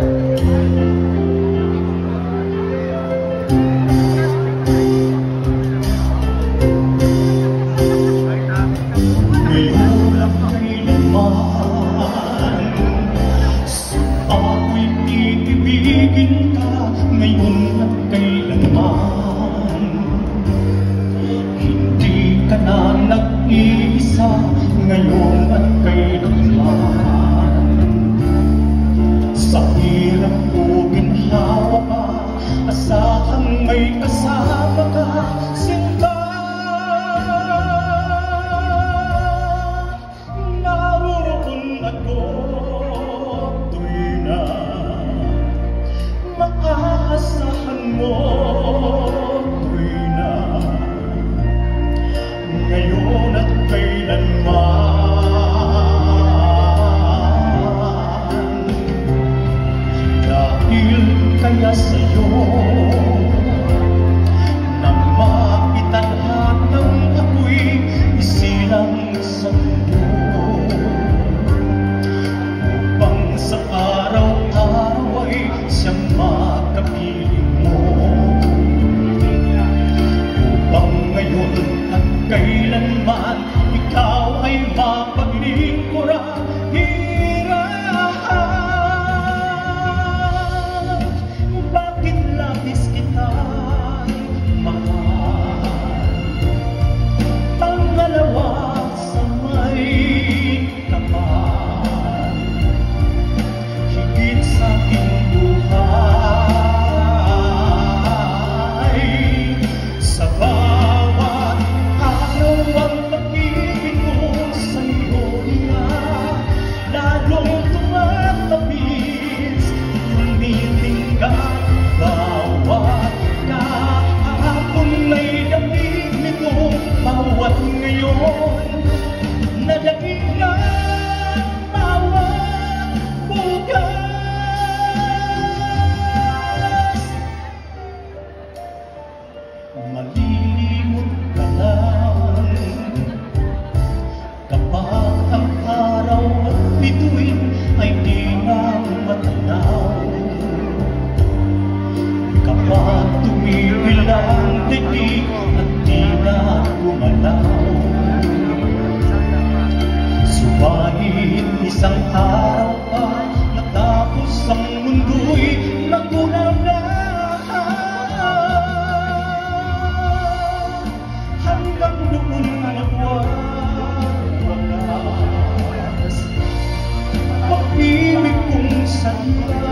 Música Dahil uma linda Thank you.